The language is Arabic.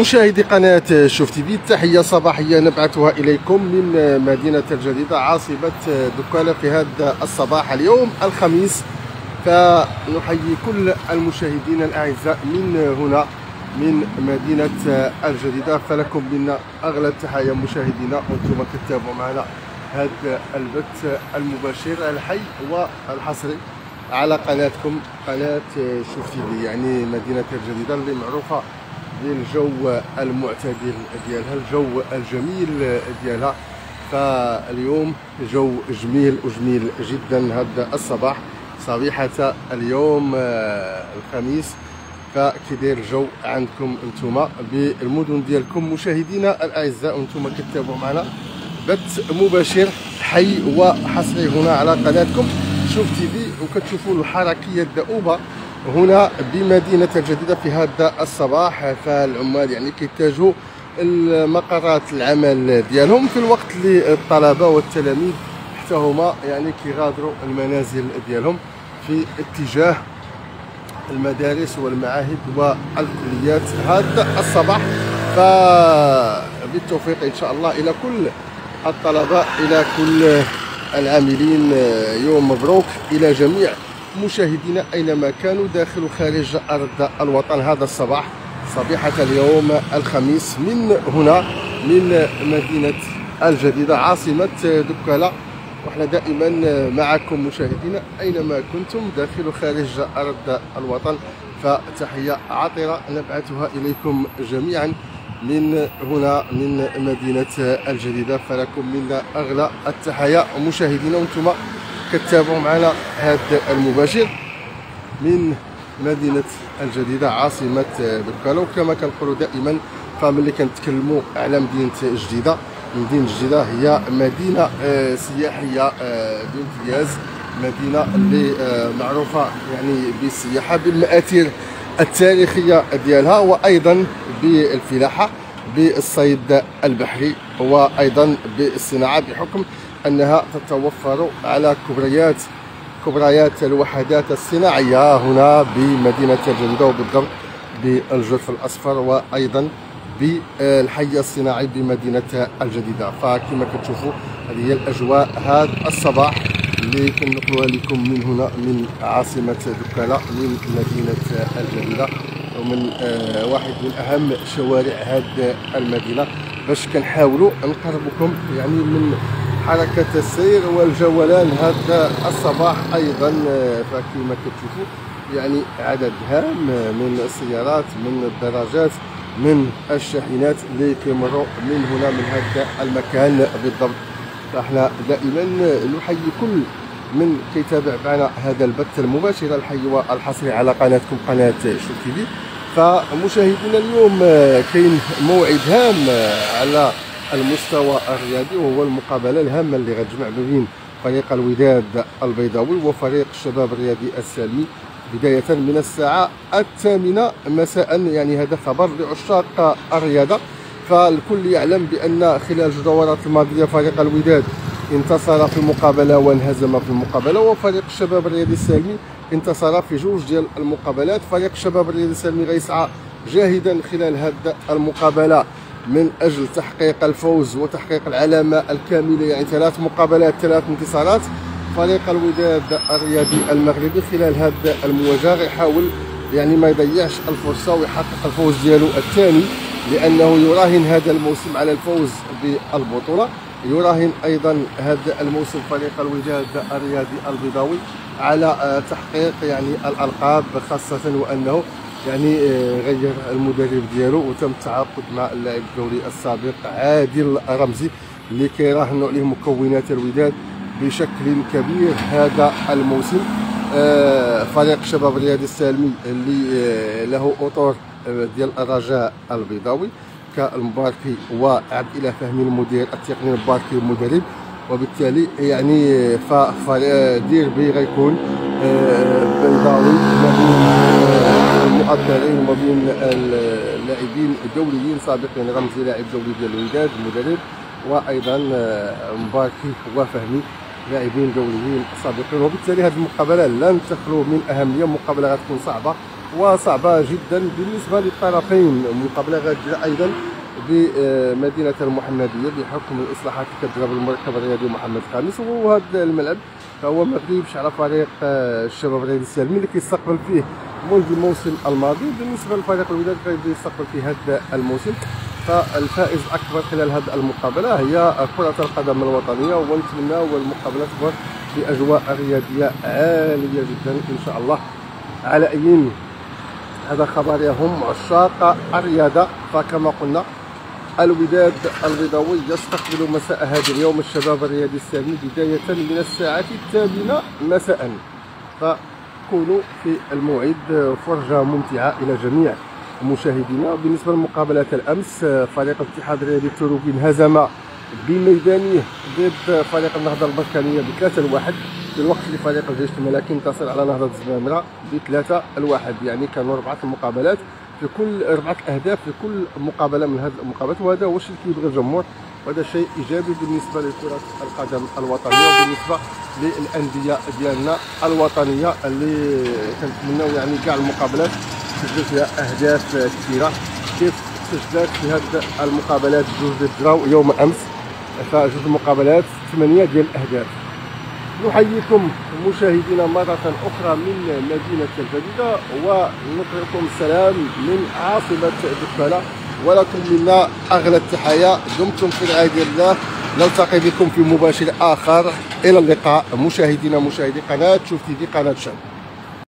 مشاهدي قناة شوف تي في تحية صباحية نبعثها إليكم من مدينة الجديدة عاصمة دكالة في هذا الصباح. اليوم الخميس فنحيي كل المشاهدين الأعزاء من هنا من مدينة الجديدة. فلكم منا أغلى التحايا مشاهدينا وأنتم كتابعوا معنا هذا البث المباشر الحي والحصري على قناتكم قناة شوف تي في يعني مدينة الجديدة اللي معروفة بالجو المعتدل ديالها الجو الجميل ديالها. فاليوم جو جميل وجميل جدا هذا الصباح. صبيحة اليوم آه، الخميس. فكيدير الجو عندكم أنتم بالمدن ديالكم مشاهدينا الأعزاء وأنتم كتابعوا معنا. بث مباشر حي وحصري هنا على قناتكم. شوف تي في وكتشوفوا الحركية الدؤوبة. هنا بمدينة الجديدة في هذا الصباح. فالعمال يعني كيتجهوا المقرات العمل ديالهم في الوقت اللي الطلبة والتلاميذ حتى هما يعني كيغادروا المنازل ديالهم في اتجاه المدارس والمعاهد والكليات هذا الصباح. فبالتوفيق إن شاء الله إلى كل الطلبة إلى كل العاملين. يوم مبروك إلى جميع مشاهدينا أينما كانوا داخل وخارج أرض الوطن هذا الصباح صبيحة اليوم الخميس من هنا من مدينة الجديدة عاصمة دكاله وإحنا دائما معكم مشاهدينا أينما كنتم داخل وخارج أرض الوطن. فتحية عاطره نبعثها إليكم جميعا من هنا من مدينة الجديدة. فلكم منا أغلى التحايا مشاهدينا وأنتم كتابعوا معنا هذا المباشر من مدينة الجديدة عاصمة بركاله وكما كنقولوا دائما فملي كنتكلموا على مدينة جديدة. مدينة جديدة هي مدينة آه، سياحية آه، بامتياز مدينة اللي آه، معروفة يعني بالسياحة بالمآثير التاريخية ديالها وأيضا بالفلاحة بالصيد البحري وأيضا بالصناعة بحكم أنها تتوفر على كبريات كبريات الوحدات الصناعية هنا بمدينة الجديده وبالضبط بالجرف الأصفر وأيضا بالحي الصناعي بمدينة الجديدة. فكما كتشوفوا هذه هي الأجواء هذا الصباح. اللي كنقلوها لكم من هنا من عاصمة دكاله من مدينة الجديدة ومن آه واحد من أهم شوارع هذه المدينة. باش كنحاولوا نقربكم يعني من حركة السير والجولان هذا الصباح أيضا آه فكما كتشوفوا يعني عدد هام من السيارات من الدراجات من الشاحنات اللي كيمروا من هنا من هذا المكان بالضبط. فإحنا دائما نحيي كل من كيتابع معنا هذا البث المباشر الحي والحصري على قناتكم قناة شوف تي في. فمشاهدينا اليوم كاين موعد هام على المستوى الرياضي وهو المقابلة الهامة اللي غتجمع ما بين فريق الوداد البيضاوي وفريق الشباب الرياضي السالمي بداية من الساعة الثامنة مساء يعني هذا خبر لعشاق الرياضة. فالكل يعلم بأن خلال الجدولات الماضية فريق الوداد انتصر في المقابلة وانهزم في المقابلة وفريق الشباب الرياضي السالمي انتصر في جوج ديال المقابلات. فريق الشباب الرياضي السالمي غيسعى جاهدا خلال هذه المقابلة. من أجل تحقيق الفوز وتحقيق العلامة الكاملة يعني ثلاث مقابلات ثلاث انتصارات. فريق الوداد الرياضي المغربي خلال هذه المواجهة غيحاول يعني ما يضيعش الفرصة ويحقق الفوز ديالو الثاني لأنه يراهن هذا الموسم على الفوز بالبطولة. يراهن أيضا هذا الموسم فريق الوداد الرياضي البيضاوي على تحقيق يعني الألقاب خاصة وأنه يعني غير المدرب ديالو وتم التعاقد مع اللاعب الدولي السابق عادل رمزي اللي كيراهنوا عليه مكونات الوداد بشكل كبير هذا الموسم. آه، فريق الشباب الرياضي السالمي اللي آه، له أطر آه، ديال الرجاء البيضاوي كالمباركي وعبد الاله فهمي المدير التقني المباركي المدرب. وبالتالي يعني دير بي غيكون بيضاوي ما بين المؤثرين وما بين اللاعبين الدوليين سابقين رمزي لاعب دولي ديال الوداد المدرب وأيضا مباركي وفهمي لاعبين دوليين سابقين. وبالتالي هذه المقابلة لن تخلو من أهمية مقابلة غتكون صعبة وصعبة جدا بالنسبة للطرفين. مقابلة غادرة أيضا بمدينة المحمدية بحكم الإصلاحات اللي كتجرى بالمركب الرياضي محمد الخامس وهذا الملعب فهو غريبش على فريق آه، الشباب الرياضي السالمي اللي كيستقبل فيه منذ الموسم الماضي. بالنسبة لفريق الوداد كيستقبل فيه هذا الموسم. فالفائز الأكبر خلال هذه المقابلة هي كرة القدم الوطنية ونتمنى المقابله تكون بأجواء رياضية عالية جدا إن شاء الله. على اي هذا خبر يهم عشاق الرياضة. فكما قلنا الوداد البيضاوي يستقبل مساء هذا اليوم الشباب الرياضي السامي بداية من الساعة الثامنة مساء. فكونوا في الموعد فرجة ممتعة إلى جميع مشاهدينا. بالنسبة لمقابلة الأمس فريق الاتحاد الرياضي التروكي انهزم بميدانه ضد فريق النهضة البركانية بثلاثة لواحد. في الوقت اللي فريق الجيش الملكي انتصر على نهضة الزمامرة بثلاثة لواحد يعني كانوا أربعة مقابلات في كل أربعة أهداف في كل مقابلة من هذه المقابلات. وهذا هو الشيء اللي كيبغي الجمهور. وهذا شيء إيجابي بالنسبة لكرة القدم الوطنية وبالنسبة للأندية ديالنا الوطنية اللي كنتمناو يعني كاع المقابلات سجل فيها أهداف كثيرة. كيف سجلت في هذه المقابلات جوج دراو يوم أمس؟ فجوج المقابلات ثمانية ديال الأهداف. نحييكم مشاهدينا مرة أخرى من مدينة الجديدة ونقرأكم السلام من عاصمة دكالة ولكم منا أغلى التحايا دمتم في رعاية الله. نلتقي بكم في مباشر آخر. إلى اللقاء مشاهدينا مشاهدي قناة. شوف تي في قناة شاب.